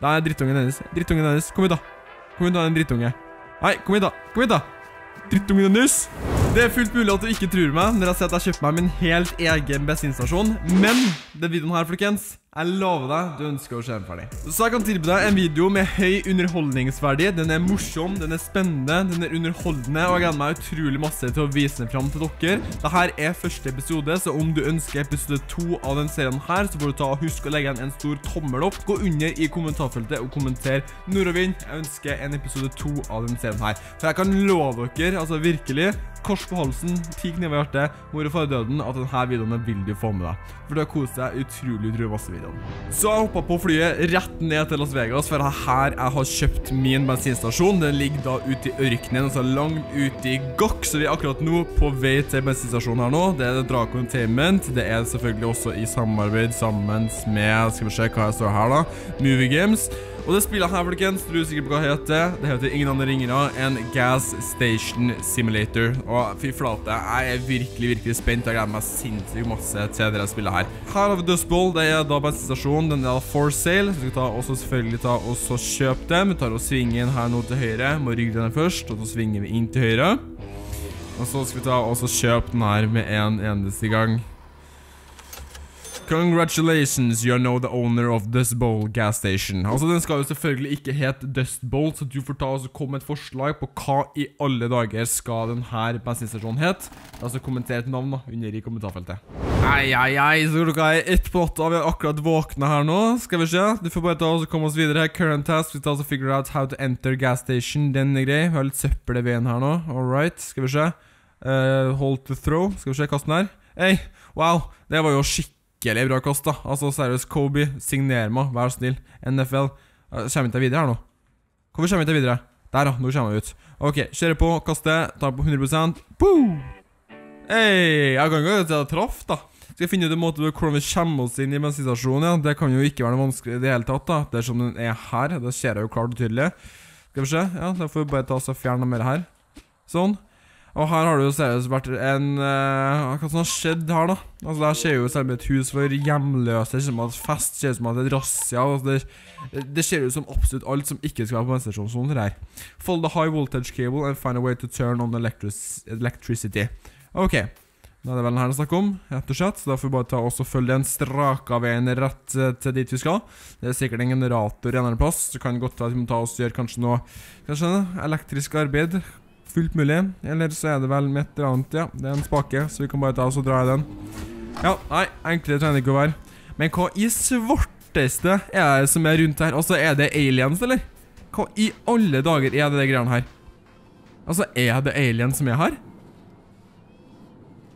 Da er drittungen hennes. Drittungen hennes. Kom hit, da. Kom hit, da, en drittunge. Nei, kom hit, da. Kom hit, da. Drittungen hennes. Det er fullt mulig at du ikke tror meg når jeg sier at jeg kjøpte meg min helt egen bensinstasjon, men den videoen her, folkens, jeg lover deg, du ønsker å se den ferdig. Så jeg kan tilby deg en video med høy underholdningsverdi. Den er morsom, den er spennende, den er underholdende, og jeg gleder meg utrolig masse til å vise den frem til dere. Dette er første episode, så om du ønsker episode 2 av den serien her, så får du ta og husk å legge igjen en stor tommel opp. Gå under i kommentarfeltet og kommenter nordover. Jeg ønsker en episode 2 av den serien her. For jeg kan love dere, altså virkelig, kors på halsen, ti kniver i hjertet, mor og far i døden, at denne videoen vil du få med deg. For du har kost deg utrolig, utrolig masse videoen. Så jeg hoppet på flyet rett ned til Las Vegas, for det er her jeg har kjøpt min bensinstasjon. Den ligger da ute i ørkenen, altså langt ute i Gokk, så vi er akkurat nå på vei til bensinstasjonen her nå. Det er Draco Entertainment. Det er selvfølgelig også i samarbeid sammen med, skal vi se hva jeg står her da, Movie Games. Og det spillet her, folkens, du er sikker på hva det heter. Det heter ingen andre ringere enn Gas Station Simulator. Og fy flate, jeg er virkelig, virkelig spent. Jeg gleder meg sinnssykt masse til det spillet her. Her har vi Dustball. Det er da bensinstasjonen. Den er da for sale. Så vi skal ta også selvfølgelig ta og så kjøpe den. Vi tar og svinger inn her nå til høyre. Må rygge den først, og så svinger vi inn til høyre. Og så skal vi ta og så kjøpe den her med en eneste gang. Congratulations, you're now the owner of Dust Bowl gas station. Altså, den skal jo selvfølgelig ikke hete Dust Bowl, så du får ta og komme et forslag på hva i alle dager skal denne bensinstasjonen hete. Altså, kommenter et navn da, under i kommentarfeltet. Ei, ei, ei, så klokka er ett på åtta, vi har akkurat våkna her nå. Skal vi se, du får bare ta og komme oss videre. her. Current task, vi tar og figure out how to enter gas station. Den er grei. Vi har litt søppel i veien her nå. Alright, skal vi se. Uh, hold to throw. Skal vi se, kast den her. Ei, wow, det var jo skikkelig skikkelig bra kast, da. Altså, seriøst, Kobe, signer meg, vær så snill. NFL. Uh, kommer ikke videre her nå? Hvorfor kommer ikke videre? Der, da. Nå kommer jeg ut. OK, kjører på, kaster, tar på 100 Boom! Hei, jeg kan ikke si at jeg traff, da. Skal jeg finne ut en måte hvordan vi kommer oss inn i bensinstasjonen, ja. Det kan jo ikke være noe vanskelig i det hele tatt, da. Dersom den er her. Det ser jeg jo klart og tydelig. Skal vi se. Ja, da får vi bare ta oss og fjerne mer her. Sånn. Og her har det jo seriøst vært en uh, Hva som har skjedd her, da? Altså, Det her ser jo selv et hus for hjemløse. Det ut som at fest ser ut som at det er razzia. Altså, det, det ser ut som absolutt alt som ikke skal være på bensinstasjonen. Her. Fold the high voltage cable and find a way to turn on electric electricity. Ok. Da er det vel den her det snakker om, rett og slett. Så da får vi bare ta og følge den straka veien rett uh, til dit vi skal. Det er sikkert en generator en eller annen plass. Så kan det godt være at vi må ta oss og gjøre kanskje noe Kanskje elektrisk arbeid fullt mulig. Eller så er det vel med et eller annet, ja. Det er en spake, så vi kan bare ta oss og dra i den. Ja, nei, enklere trenger det ikke å være. Men hva i svarteste er det som er rundt her? Altså, er det aliens, eller? Hva i alle dager er det de greiene her? Altså, er det aliens som er her?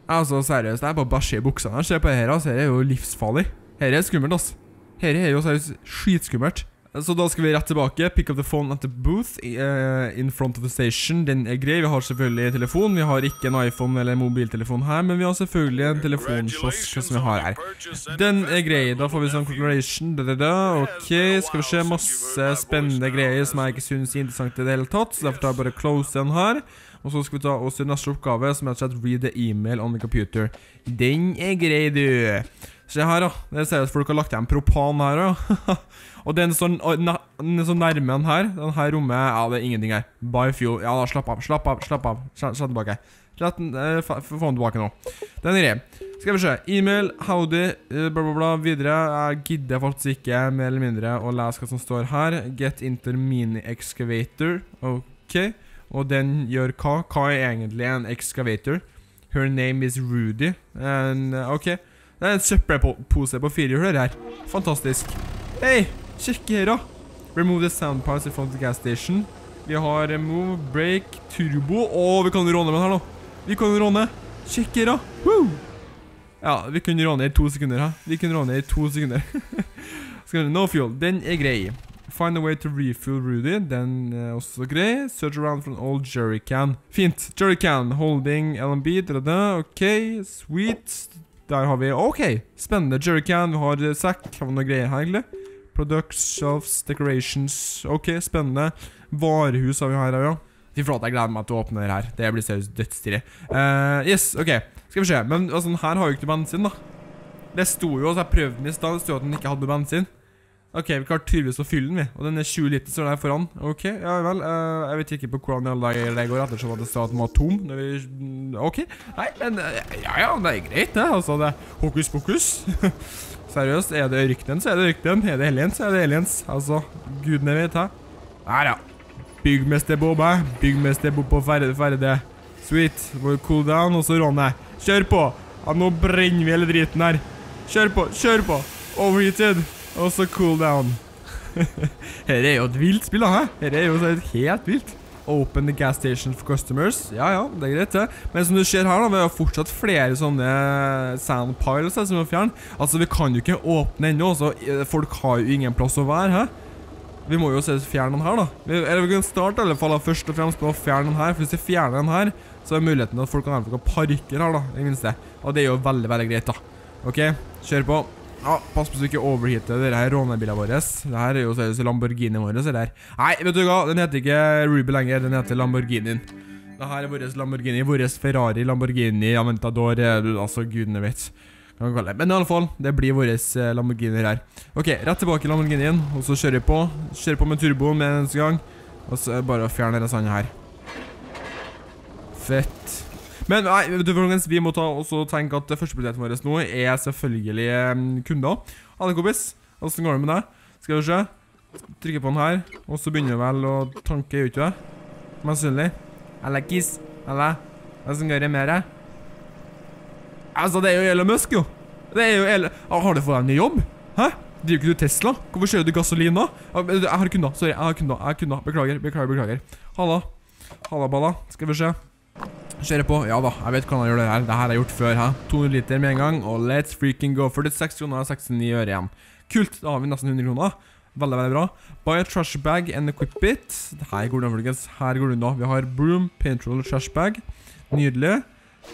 Altså, seriøst, det er bare bæsje i buksene her. Se på det her, altså. Her er jo livsfarlig. Her er skummelt, altså. Her er jo seriøst skitskummelt. Så da skal vi rett tilbake. Pick up the phone at the booth uh, in front of the station. Den er grei. Vi har selvfølgelig telefon. Vi har ikke en iPhone eller mobiltelefon her, men vi har selvfølgelig en telefonkiosk som vi har her. Den er grei. Da får vi sånn calculation. Da, da, da. Ok, skal vi se. Masse spennende greier som jeg ikke syns er interessant i det hele tatt. Så derfor tar jeg bare close den her. Og så skal vi ta oss til neste oppgave, som er at read the email on the computer. Den er grei, du. Se her, da. Det ser ut som folk har lagt igjen propan her, da. og den sånn, nærmer er den her. Den her rommet Ja, det er ingenting her. Biofuel. Ja da, slapp av, slapp av, slapp av. Slapp tilbake. Slapp eh, Få den tilbake nå. Den er grei. Skal vi se. E-mail, howdy, eh, bla, bla, bla. Videre. Jeg gidder faktisk ikke mer eller mindre å lese hva som står her. Get inter mini excavator. Ok. Og den gjør hva? Hva er egentlig en excavator? Her name is Rudy. And, ok. Det er en søppelpose på firehjuler her. Fantastisk. Hei, kikke her da. Remove the sound parts from the gas station. Vi har remove, break, turbo. Åh, vi kan råne med den her nå. Vi kan råne. Sjekk her da. Woo! Ja, vi kunne råne i to sekunder her. Vi kunne råne i to sekunder. Skal vi No fuel. Den er grei. Find a way to refuel Rudy. Den er også grei. Search around for an old jerrycan. Fint. Jerrycan. Holding LMB. Da, da, da. Ok, sweet. Der har vi OK, spennende. Jerrycan, vi har sekk. Har vi noe greier her, egentlig? Products, shelves, decorations. OK, spennende. Varehus har vi her, ja. Fy flate, jeg gleder meg til å åpne det her. Det blir seriøst dødsstilig. Uh, yes, OK. Skal vi se. Men altså, her har jo ikke bensin, da. Det sto jo, altså jeg prøvde den i stad, det sto at den ikke hadde bensin. Ok, vi klarte tydeligvis å fylle den, vi. Og den er 20 liter, står der foran. Ok, ja vel. Uh, jeg vet ikke på hvordan i alle det går, ettersom at det står at den var tom. Når vi, ok. Nei, men eh, ja ja, det er greit, det. Altså, det er hokus pokus. Seriøst, er det ørkenen, så er det ørkenen. Er det aliens, så er det aliens. Altså, gudene vet, hæ? Her, ja. Byggmester Bob, hæ? Byggmester Bob på ferde, ferde. Sweet. Må cool down, og så Ronny. Kjør på! Ja, nå brenner vi hele driten her. Kjør på, kjør på! Overheated. Og så cool down. Her er jo et vilt spill, da, hæ? Her er jo helt vilt. Open the gas station for customers. Ja, ja, det er greit, det. Men som du ser her, da, vi har fortsatt flere sånne sand piles som vi må fjerne. Altså, vi kan jo ikke åpne ennå, så eh, folk har jo ingen plass å være, hæ? Vi må jo se fjerne den her, da. Eller vi kan starte i alle fall da, først og fremst på å fjerne den her. For hvis vi fjerner den her, så er muligheten at folk kan ha parker her, da, i minste. Og det er jo veldig, veldig greit, da. Ok, kjør på. Ja, pass på så du ikke overheater dere her rånebilene våre. Det her er jo seriøst Lamborghini vår. Eller? Nei, vet du hva? Den heter ikke Ruby lenger, den heter Lamborghinien. Det her er vår Lamborghini, vår Ferrari, Lamborghini, Aventador, altså gudene vet. Det. Men i alle fall, det blir vår eh, Lamborghini her. Ok, rett tilbake i Lamborghinien, og så kjører vi på. Kjører på med turboen med en gang. Og så er det bare å fjerne denne sanden her. Fett. Men nei, vi må ta også tenke at førsteprioriteten vår nå er selvfølgelig um, kunder. Det, kompis. Hvordan går det med deg? Skal vi se. Trykker på den her, og så begynner vi vel å tanke, gjør ikke det? Mest sannsynlig. Eller kiss. Eller? åssen går det med deg? Altså, det er jo Elon Musk, jo. Det er jo Elon... Har du fått deg ny jobb? Hæ? Driver ikke du Tesla? Hvorfor kjører du gasolin da? Jeg har kunder. Sorry. Jeg har kunder. Beklager, beklager, beklager. Halla. Halla, balla. Skal vi se. Kjører på. Ja da, jeg vet hvordan jeg gjør det her. Det her har jeg gjort før. Hæ? 200 liter med en gang, og let's freaking go. 46 kroner og 69 øre igjen. Kult. Da har vi nesten 100 kroner. Veldig, veldig bra. Buy a trash bag and equip it. Her går det folkens. Her går det unna. Vi har broom, paint roll, trash bag. Nydelig.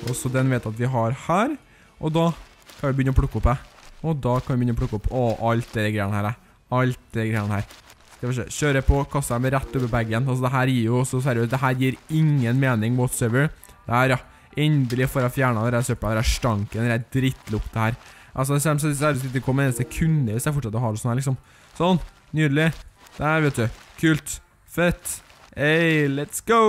Også den vet jeg at vi har her. Og da kan vi begynne å plukke opp her. Og da kan vi begynne å plukke opp Å, alt det greiene her. Alt det greiene her. Skal vi se. Kjører på kaster dem rett over bagen. Altså, det her gir jo så seriøst. Det her gir ingen mening whatsoever. Der, ja. Endelig får jeg fjerna den søpla, den stanken, den drittlukta her. Altså, det kommer seriøst ikke komme en eneste kunde hvis jeg fortsetter å ha det sånn her, liksom. Sånn. Nydelig. Der, vet du. Kult. Fett. Hey, let's go!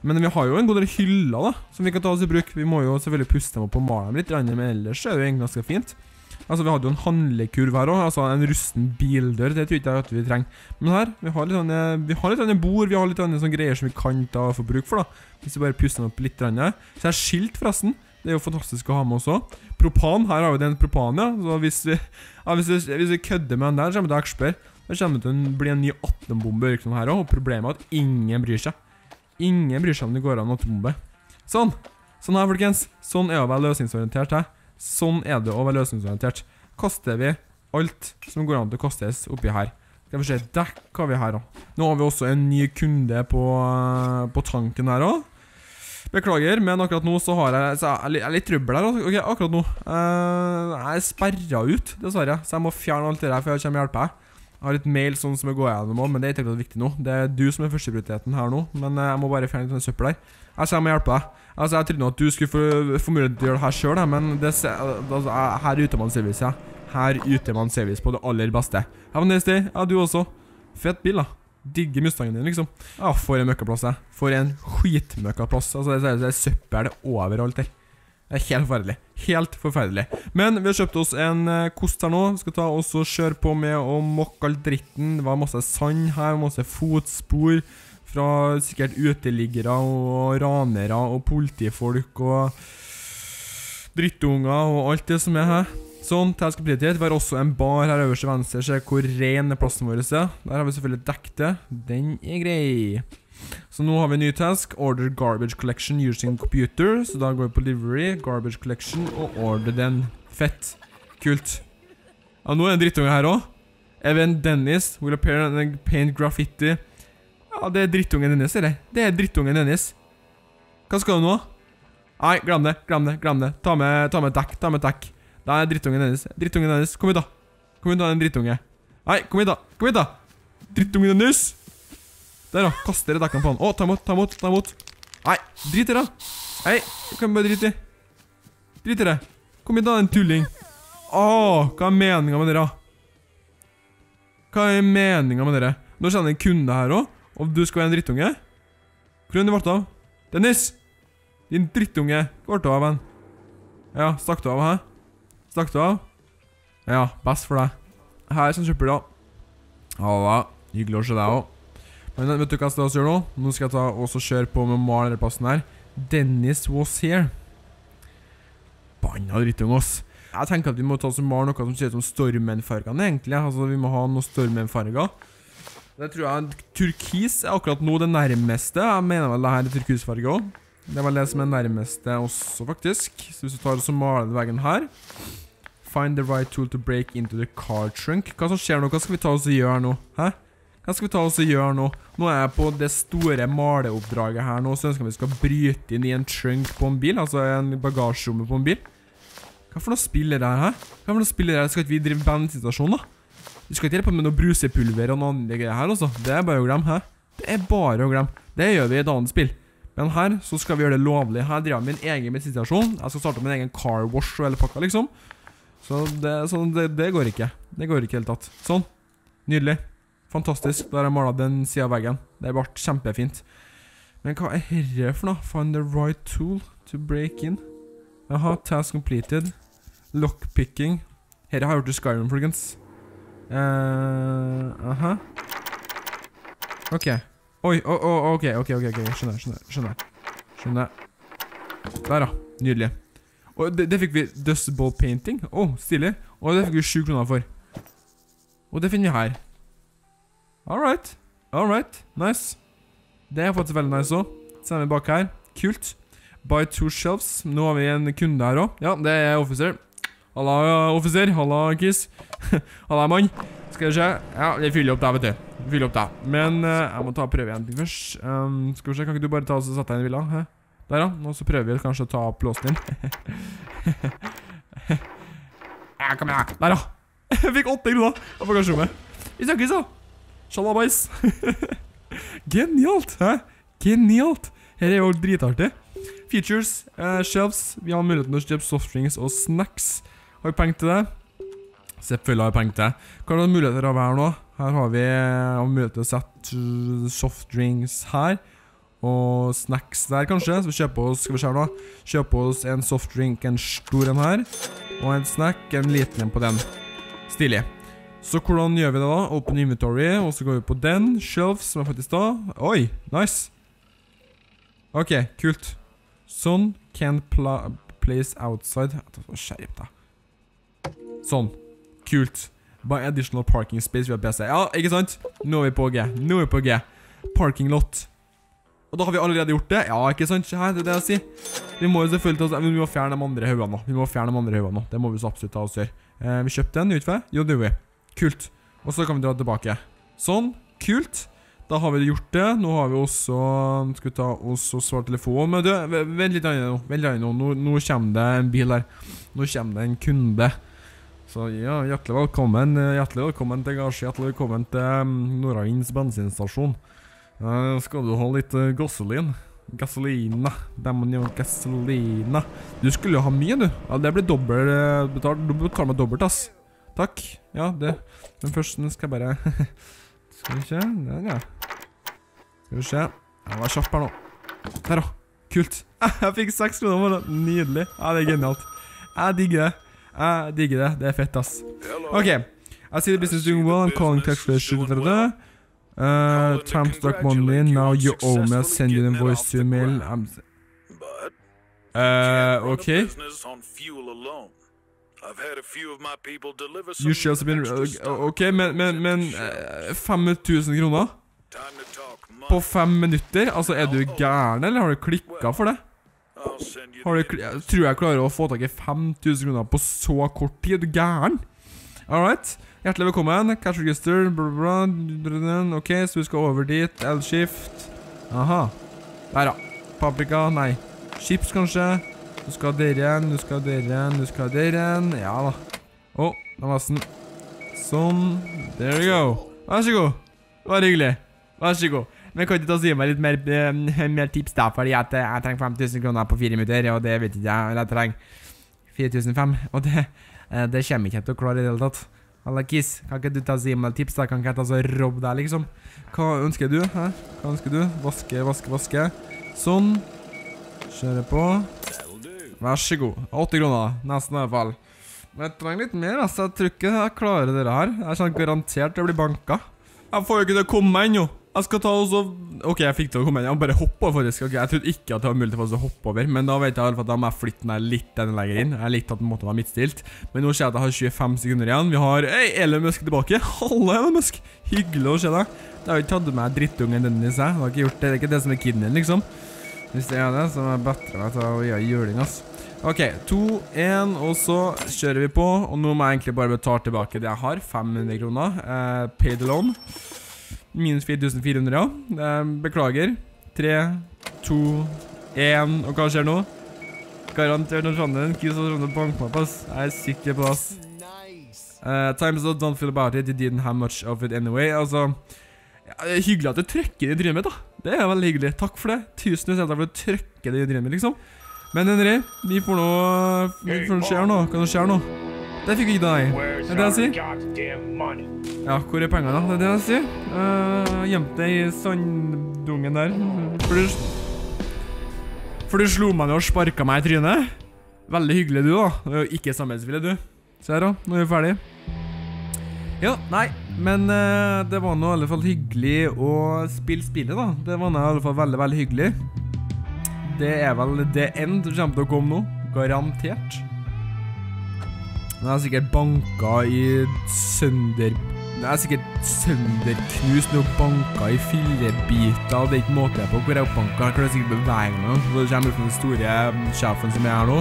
Men vi har jo en god del hyller da, som vi kan ta oss i bruk. Vi må jo selvfølgelig puste dem opp og male dem litt, men ellers er det jo egentlig ganske fint. Altså, vi hadde jo en handlekurv her også, altså en rusten bildør, det tror ikke jeg at vi trenger. Men her, vi har litt sånne, vi har litt sånne bord, vi har litt sånne, greier som vi kan ta og få bruk for da. Hvis vi bare puster den opp litt. Her. Så er skilt forresten, det er jo fantastisk å ha med også. Propan, her har vi den propan, ja. Så hvis vi, ja, hvis vi, hvis vi kødder med den der, så kommer det til eksplodere. Da kommer det til å bli en ny atombombe liksom her også, og problemet er at ingen bryr seg. Ingen bryr seg om det går an atombombe. Sånn. Sånn her, folkens. Sånn er å være løsningsorientert, her. Sånn er det å være løsningsorientert. Kaster vi alt som går an til å kastes oppi her. Skal vi se, dekk har vi her da. Nå har vi også en ny kunde på, på tanken her også. Beklager, men akkurat nå så har jeg, så jeg, er litt trøbbel her. altså. Ok, akkurat nå. eh, jeg er sperra ut, dessverre. Så jeg må fjerne alt det der før jeg kommer og hjelper. Jeg har litt mail sånn som jeg går gjennom også, men det er ikke viktig nå. Det er du som er førsteprioriteten her nå, men eh, jeg må bare fjerne litt sånn søppel der. Altså, jeg må hjelpe deg. Altså, Jeg trodde nå at du skulle få, få mulighet til å gjøre det her sjøl, men det, altså, her yter man service, ja. Her yter man service på det aller beste. Have a nice day. Ja, du også. Fett bil, da. Digger Mustangen din, liksom. Ja, for en møkkaplass, jeg. For en skitmøkkaplass. Altså, det er, det er søppel overalt der. Det er helt forferdelig. Helt forferdelig. Men vi har kjøpt oss en eh, kost her nå. Skal ta oss og kjøre på med å mokke all dritten. Det var masse sand her, masse fotspor fra sikkert uteliggere og ranere og politifolk og drittunger og alt det som er her. Sånn, til jeg skal prioritere. Vi har også en bar her øverst til venstre. Se hvor ren plassen vår er. Der har vi selvfølgelig dekket det. Den er grei. Så nå har vi en ny task. Order garbage collection using computer. Så da går vi på livery, garbage collection og order den. Fett. Kult. Ja, nå er det en drittunge her også. Even Dennis will appear and paint graffiti. Ja, det er drittungen Dennis, eller? Det er drittungen Dennis. Hva skal du nå? Nei, glem det, glem det, glem det. Ta med, ta med dekk, ta med dekk. Det er drittungen Dennis. Drittungen Dennis, kom hit, da. Kom hit, da, en drittunge. Nei, kom hit, da. Kom hit, da. Drittungen Dennis. Der, da. Kaster dere dekkene på han. Å, ta imot, ta imot, ta imot. Nei, drit i det. Nei, du kan bare drite i. Drit i det. Kom hit, da, den tulling. Å, hva er meninga med dere? Hva er meninga med dere? Nå kjenner jeg en kunde her òg, og du skal være en drittunge? Hvor er du av? Dennis! Din drittunge. Hvor ble du av, venn? Ja, stakk du av, hæ? Stakk du av? Ja, best for deg. Her som kjøper, da. det. Hyggelig å se deg òg. Men vet du hva jeg skal gjøre nå? Nå skal jeg ta også kjøre på med å male denne plassen her. Dennis was here. Banna drittung, ass. Jeg tenker at vi må ta oss og male noe som ser ut som Stormen-fargene, egentlig. Altså, vi må ha noen Stormen-farger. Det tror jeg Turkis er akkurat nå det nærmeste. Jeg mener vel det her er turkisfarge òg. Det vel det som er nærmeste også, faktisk. Så hvis vi tar oss og maler den veggen her Find the right tool to break into the car trunk. Hva som skjer nå? Hva skal vi ta oss og gjøre nå? Hæ? Hva skal vi ta oss og gjøre nå? Nå er jeg på det store maleoppdraget her nå, så ønsker vi skal bryte inn i en trunk på en bil, altså en bagasjerommet på en bil. Hva for noe spill er det her? Hva for noe spill er det her? Skal ikke vi drive bensinstasjon, da? Vi skal ikke hjelpe med noe brusepulver og noen andre greier her, altså. Det er bare å glemme, hæ? Det er bare å glemme. Det gjør vi i et annet spill. Men her så skal vi gjøre det lovlig. Her driver jeg min egen situasjon. Jeg skal starte med min egen car wash og hele pakka, liksom. Så, det, så det, det, går ikke. Det går ikke helt tatt. Sånn. Nydelig. Fantastisk. Har jeg mala den sida av veggen. Det ble kjempefint. Men hva er herre for noe? Find the right tool to break in. Jaha, task completed. Lockpicking. Herre har jeg gjort i Skyrim, folkens. Uh, aha. OK. Oi, oh, oh, OK, OK, ok, ok, skjønner, skjønner, skjønner. Skjønner. Der, da. Nydelig. Og det, det fikk vi Dust Ball Painting. Å, oh, stilig. Og det fikk vi sju kroner for. Og det finner vi her. All right. All right. Nice. Det er faktisk veldig nice også. Ser vi bak her. Kult. Buy two shelves. Nå har vi en kunde her også. Ja, det er officer. Halla, officer. Halla, kiss. Halla, mann. Skal vi se. Ja, vi fyller opp der, vet du. Fyller opp der. Men uh, jeg må ta prøve igjen først. Um, skal vi se, Kan ikke du bare ta oss og sette deg inn i villa? Der, ja. nå så prøver vi kanskje å ta opp låsen din. ja, kom igjen. Der, ja. Jeg fikk åtte kroner du med. Vi snakkes, da. Sjalabais. Genialt! Hæ? Genialt! Her er jo dritartig. Features, uh, shelves. Vi har muligheten til å kjøpe softdrinks og snacks. Har vi penger til det? Selvfølgelig har vi penger til det. Hva er det muligheter av her nå? Her har vi uh, mulighet til å sette softdrinks her. Og snacks der, kanskje. Så vi kjøper oss skal vi se nå, kjøper oss en softdrink, en stor en her. Og en snack, en liten en på den. Stilig. Så hvordan gjør vi det da? Open inventory, og så går vi på den. Shelves, som er faktisk da. Oi, nice. Ok, kult. Sånn. Can place outside. Skjerp deg. Sånn. Kult. By additional parking space via PC. Ja, ikke sant? Nå er vi på G. Nå er vi på G. Parking lot. Og da har vi allerede gjort det. Ja, ikke sant? Her, det er det jeg sier. Vi må jo selvfølgelig ta, oss... vi må fjerne de andre høyene nå. Vi må fjerne de andre høyene nå. Det må vi så absolutt ta oss gjøre. Eh, vi kjøpte den, vi Jo, det gjorde vi. Kult. Og så kan vi dra tilbake. Sånn. Kult. Da har vi gjort det. Nå har vi også Skal vi ta oss og svare telefon Men du, vent litt nå. Vent litt nå. nå. Nå kommer det en bil her. Nå kommer det en kunde. Så ja, hjertelig velkommen Hjertelig velkommen til Garsi. Hjertelig velkommen til Noravins Nordavinds bensinstasjon. Uh, skal du ha litt uh, gasolin? Gasolina. Demon gasolina. Du skulle jo ha mye, du. Ja, det blir dobbelt betalt. Du betaler meg dobbelt, ass. Takk. Ja, det. Men først skal jeg bare Skal vi se. Der, ja. Skal vi se. Jeg var kjapp her nå. Der, da. Kult. Jeg fikk seks kroner. Nydelig. Ja, det er genialt. Jeg digger det. Jeg digger det. Det er fett, ass. OK. I see the business doing well. I'm calling tax Uh, time to stock money. Now you owe me. I'll send you an invoice to your mail. I'm uh, okay. You har been OK, men, men, men uh, 5000 kroner? På fem minutter? Altså, er du gæren, eller har du klikka for det? Har du tror jeg klarer å få tak i 5000 kroner på så kort tid. Er du gæren? All right. Hjertelig velkommen. Cash register. Bla, bla, ok, så vi skal over dit. L-shift. Aha. Der, ja. Paprika. Nei. Chips, kanskje. Du skal dere igjen, du skal dere igjen, du skal dere igjen. Ja da. Å, oh, den var den. Sånn. There we go. Vær så god. Det var hyggelig. Vær så god. Men kan du ta og gi meg litt mer, mer tips, da? Fordi at uh, jeg trenger 5000 kroner på fire minutter, og det vet ikke jeg. eller Jeg trenger 4005, og det, uh, det kommer ikke til å klare i det hele tatt. Halla, Kiss. Kan ikke du ta og gi meg tips? da? Kan ikke jeg ta og robbe deg, liksom? Hva ønsker du? Hæ? Hva ønsker du? Vaske, vaske, vaske. Sånn. Kjøre på. Vær så god. 80 kroner. Nesten, i hvert fall. Men jeg trenger litt mer, altså. Jeg tror ikke jeg klarer dere her. Jeg er sånn garantert jeg blir banka. Jeg får jo ikke til å komme meg inn. Jeg skal ta og så Ok, jeg fikk til å komme inn. Jeg må bare hoppe over, faktisk. Ok, Jeg trodde ikke at det var mulig for oss å hoppe over, men da vet jeg i hvert fall at da må jeg flytte meg litt enda lenger inn. Jeg likte at den måtte være midtstilt. Men nå ser jeg at jeg har 25 sekunder igjen. Vi har Hei, Elon Musk tilbake. Hallo, Elon Musk. Hyggelig å se deg. Det har jo ikke tatt med drittungen Dennis, jeg. Det har ikke gjort det. Det er ikke det som er kiden din, liksom. Hvis det er det, så er det bedre meg til å gjøre juling, ass. Ok, to, en, og så kjører vi på. Og nå må jeg egentlig bare betale tilbake det jeg har. 500 kroner. Eh, paid alone. Minus 4400, ja. Eh, beklager. Tre, to, én, og hva skjer nå? Garantert sånn en kiss og sånn bank meg ass. Jeg er sikker på, ass. time times up, don't feel about it, you didn't have much of it anyway. Altså, ja, det er hyggelig at du trykker i trynet mitt, da. Det er veldig hyggelig. Takk for det. Tusen takk for at du trykker det i min, liksom. Men Henry, vi får nå Vi får se her nå. Hva som skjer nå? Det fikk vi ikke deg. Er det jeg sier. Ja, hvor er pengene, da? Det er det jeg sier. Uh, Gjemt det i sanddungen der. For du, for du slo meg ned og sparka meg i trynet. Veldig hyggelig, du, da. Det er jo ikke samarbeidsvillig, du. Se her, da. Nå er vi ferdig. Ja, nei, men uh, det var nå i alle fall hyggelig å spille spillet, da. Det var nå i alle fall veldig, veldig hyggelig. Det er vel det end som kommer til å komme nå. Garantert. Den er sikkert banka i sønder... Den er sikkert sønderknust og banka i fillebiter, det er ikke måte på hvor jeg oppbanka. Jeg klarer sikkert bevege meg, så kommer fra den store mm, sjefen som er her nå.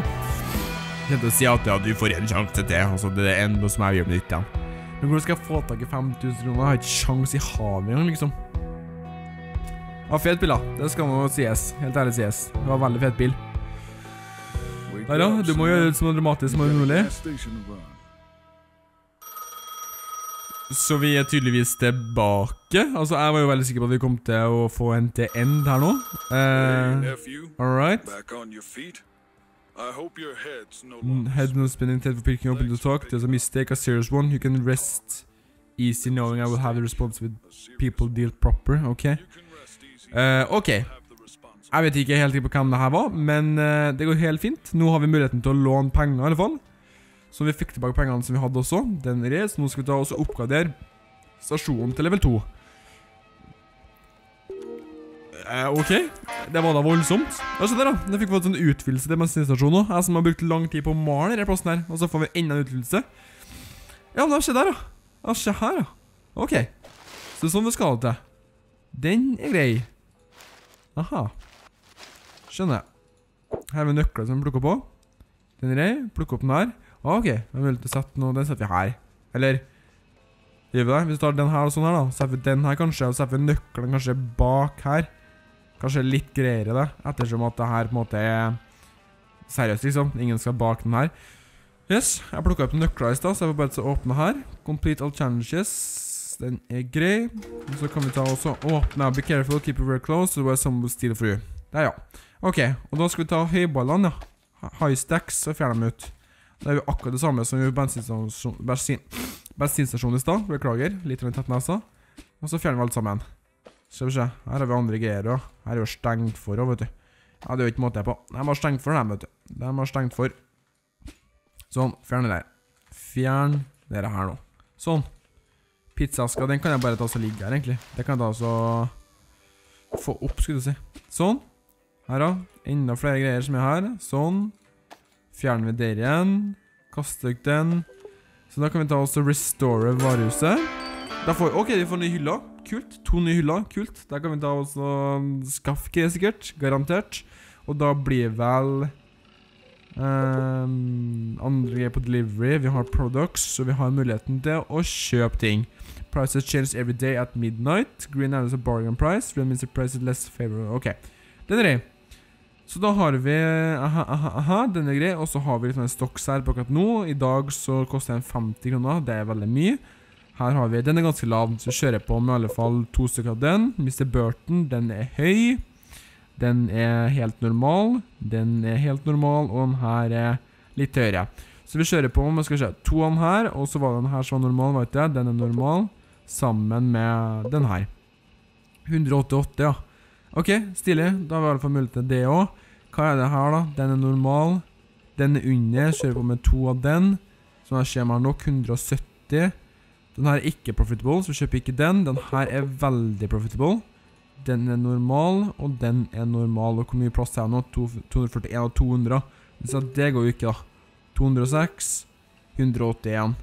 Jeg til å si at ja, du får en sjanse til, altså det er enda som jeg gjør med nytt igjen. Men hvordan skal jeg få tak i 5000 kroner? Jeg har ikke sjans i havet engang, liksom. Det var fet bil, da. Det skal nå sies. Helt ærlig sies. Det var veldig fet bil. Der, ja. Du må gjøre det så dramatisk som mulig. Så vi er tydeligvis tilbake. Altså, jeg var jo veldig sikker på at vi kom til å få en til end her nå. Uh, all right. Head no spinning, head for picking open the talk. There's a mistake, a serious one. You can rest easy knowing I will have the response with people deal proper. Ok. Uh, ok. Jeg vet ikke helt på hvem det her var, men uh, det går helt fint. Nå har vi muligheten til å låne penger, i alle fall. Så vi fikk tilbake pengene som vi hadde også. Den så nå skal vi ta også oppgradere stasjonen til level 2. Eh, ok, det var da voldsomt. Ja, skjønner da, jeg fikk fått en utvidelse til bensinstasjonen òg. Jeg som har brukt lang tid på å male denne plassen her, og så får vi enda en utvidelse. Ja, men se der da. Ja, se her da. Ok, så det er sånn vi skal ha det til. Den er grei. Aha. Skjønner jeg. Her har vi nøkler som vi plukker på. Den er grei. Plukker opp den der. Ah, ok, til å sette noe. Den setter vi her. Eller, gjør vi det? Hvis vi tar den her og sånn her da, setter vi den her kanskje, og setter vi nøkkelen kanskje bak her. Kanskje litt greiere det, ettersom at det her på en måte er seriøst liksom. Ingen skal bak den her. Yes, jeg plukket opp nøkler i sted, så jeg får bare åpne her. Complete all challenges. Den er grei. Og så kan vi ta også åpne. Be careful, keep it very close, otherwise someone will steal for you. Der, ja. Ok, og da skal vi ta høyballene, ja. High stacks, og fjerne dem ut. Det er jo akkurat det samme som i bensinstasjon- bensin, bensinstasjonen i stad. Beklager, litt tett nesa. Og så fjerner vi alt sammen. Skal vi se, her har vi andre greier også. Her er jo stengt for også, vet du. Ja, det er jo ikke måte på. De har stengt for dem, vet du. De har stengt for. Sånn, Fjern det der. Fjern dere her nå. Sånn. Pizzaska, den kan jeg bare ta så ligge her, egentlig. Det kan jeg ta så få opp, skulle du si. Sånn. Her da. Enda flere greier som er her. Sånn. Fjerner vi der igjen. Kaster ut den. Så da kan vi ta oss og restore varehuset. Da får, vi, ok, vi får nye hyller. Kult. To nye hyller. Kult. Der kan vi ta oss og skaffe greier, sikkert. Garantert. Og da blir vel um, andre på delivery. Vi har products, så vi har muligheten til å kjøpe ting. Prices change every day at midnight. Green is a bargain price. Red means the price is less favorable. Ok, den er grei. Så da har vi Aha, aha, aha, den er grei. Og så har vi litt sånn stocks her på akkurat nå. I dag så koster den 50 kroner. Det er veldig mye. Her har vi Den er ganske lav, så kjører på med i alle fall to stykker av den. Mr. Burton, den er høy. Den er helt normal. Den er helt normal, og den her er litt høyere. Så vi kjører på med skal se, to av den her, og så var den her som var normal, vet jeg. Den er normal, sammen med den her. 188, ja. Ok, stilig. Da har vi i alle fall mulighet til det også. Hva er det her, da? Den er normal. Den er under. Kjører på med to av den. Så her skjer man nok 170. Den her er ikke profitable, så vi kjøper ikke den. Den her er veldig profitable. Den er normal, og den er normal. Og hvor mye plass er det nå? 241 og 200. Så det går jo ikke, da. 206, 181.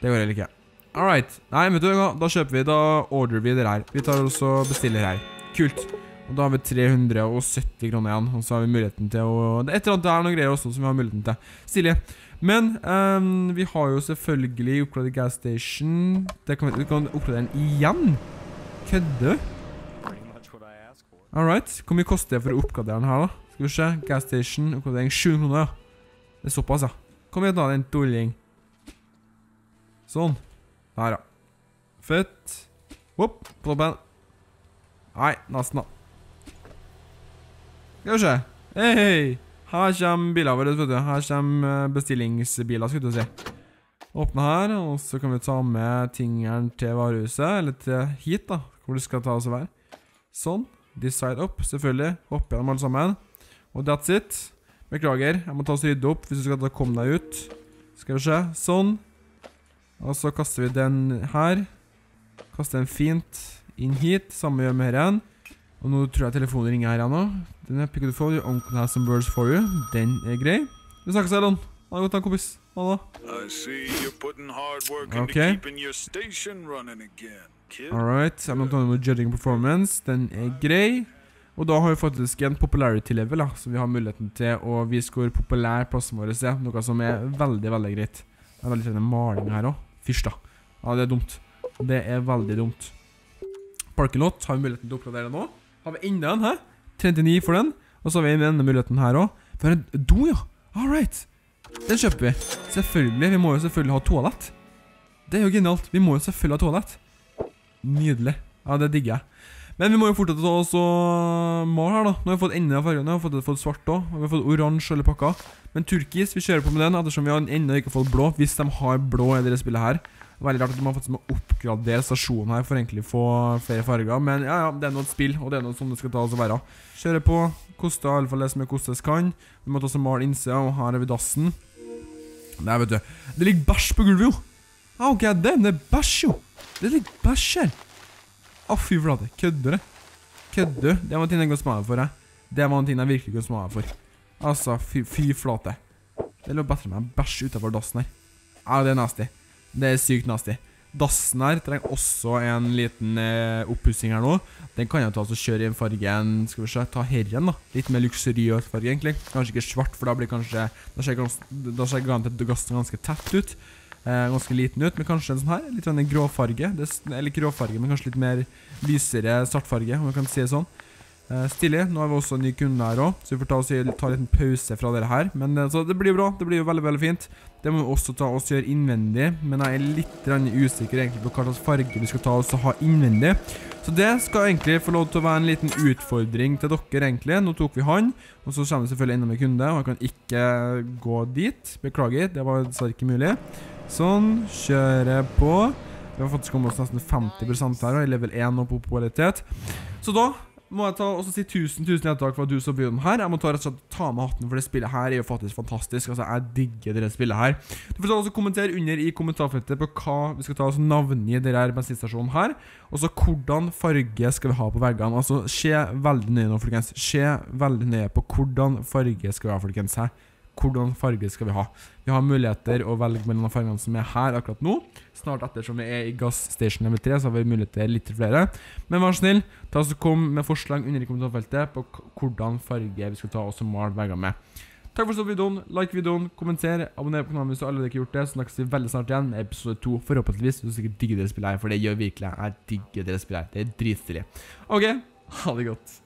Det går heller ikke. Alright. Nei, vet du da kjøper vi, da ordrer vi det her. Vi tar også bestiller her. Kult. Og da har vi 370 kroner igjen, og så har vi muligheten til å Det er et eller annet der noen greier også som vi har muligheten til. Stilig. Men um, vi har jo selvfølgelig oppgradert gas station. Det kan vi, vi kan oppgradere den igjen. Kødde. Alright. Hvor mye koster det for å oppgradere den her, da? Skal vi se. Gas station, oppgradering 700 kroner. Det er såpass, ja. Kom igjen, da, den dulling. Sånn. Der, ja. Fett. Hopp, på toppen. Nei, nesten, da. Skal vi se. Hei, hei. Her kommer biler våre, vet du. Her kommer eh, bestillingsbiler, skulle du si. Åpne her, og så kan vi ta med tingene til varehuset, eller til hit, da, hvor det skal ta oss å være. Sånn. Decide up, selvfølgelig. Hoppe gjennom alle sammen. Og that's it. Beklager, jeg må ta oss rydde opp hvis du skal komme deg ut. Skal vi se. Sånn. Og så kaster vi den her. Kaster den fint inn hit. Samme gjør med her igjen. Og nå tror jeg telefonen ringer her ja nå. Den er pick up the phone, your uncle has some words for you. Den er grei. Vi snakkes, Elon. Ha det godt, da, kompis. Ha det. Again, kid. Alright, I'm not only judging performance. Den er grei. Og da har vi faktisk en popularity level, da, så vi har muligheten til å vise hvor populær plassen vår er. Noe som er veldig, veldig greit. Det er veldig sånn maling her òg. Fysj, da. Ja, det er dumt. Det er veldig dumt. Parking lot har vi muligheten til å oppgradere nå. Har vi enda en, hæ? 39 for den. Og så har vi denne muligheten her òg. For en do, ja. Alright. Den kjøper vi. Selvfølgelig. Vi må jo selvfølgelig ha toalett. Det er jo genialt. Vi må jo selvfølgelig ha toalett. Nydelig. Ja, det digger jeg. Men vi må jo fortsette å også male her, da. Nå har vi fått enda av fargene. har vi fått, fått svart òg. Vi har fått oransje eller pakka. Men turkis, vi kjører på med den ettersom vi har ennå ikke fått blå. Hvis de har blå i det spillet her. Veldig rart at man faktisk må oppgradere stasjonen her for egentlig få flere farger. Men ja, ja, det er noe et spill, og det er noe sånn det skal ta oss å være. Kjøre på. Koste i alle fall det som er kostes kan. Vi måtte også male innsida, og her er vi dassen. Nei, vet du. Det ligger bæsj på gulvet, jo. Ja, ok. damn, det er bæsj, jo. Det ligger bæsj her. Å, fy flate. Kødder du? Kødder du? Det var en ting jeg kunne smake for, jeg. Det var en ting jeg virkelig kunne smake for. Altså, fy, fy flate. Det lå bedre med en bæsj utenfor dassen her. Ja, det er nasty. Det er sykt nasty. Dassen her trenger også en liten eh, oppussing her nå. Den kan jeg ta og kjøre i fargen Skal vi se, ta herren, da. Litt mer luksuriøs farge, egentlig. Kanskje ikke svart, for da blir kanskje Da ser gans- gassen ganske tett ut. Eh, ganske liten ut, men kanskje en sånn her. Litt sånn en gråfarge. Det Eller Eller gråfarge, men kanskje litt mer lysere startfarge, om man kan si det sånn. Eh, Stilig. Nå har vi også en ny kunde her òg, så vi får ta, oss, ta en liten pause fra dere her. Men eh, så det blir jo bra. Det blir jo veldig veldig fint. Det må vi også ta oss gjøre innvendig, men jeg er litt usikker egentlig på hva slags farge vi skal ta oss og ha innvendig. Så det skal egentlig få lov til å være en liten utfordring til dere, egentlig. Nå tok vi han, og så kommer det selvfølgelig enda mer kunde, og jeg kan ikke gå dit. Beklager, det var dessverre ikke mulig. Sånn, kjøre på. Vi har faktisk kommet oss nesten 50 her, og i level 1 og popularitet. Så da må jeg ta også si tusen tusen hjertelig takk for at du så videoen her. Jeg må ta rett og slett ta med hatten, for det spillet her er jo faktisk fantastisk. Altså, Jeg digger det spillet her. Du får også kommentere under i kommentarfeltet på hva vi skal ta altså navngi denne bensinstasjonen her. Og så hvordan farge skal vi ha på veggene. Altså, Se veldig nøye nå, folkens. Se veldig nøye på hvordan farge skal vi ha, folkens. her hvordan farge skal vi ha. Vi har muligheter å velge mellom de fargene som er her akkurat nå. Snart ettersom vi er i Gas Station nummer 3, så har vi mulighet til litt flere. Men vær snill, ta oss og kom med forslag under i kommentarfeltet på hvordan farge vi skal ta oss og male veggene med. Takk for å se på videoen. Like videoen, kommenter, abonner på kanalen hvis du allerede har gjort det. Så snakkes vi veldig snart igjen med episode 2, forhåpentligvis. Du sikkert digger det spillet her, for det gjør virkelig jeg digger det spillet her. Det er dritstilig. OK, ha det godt.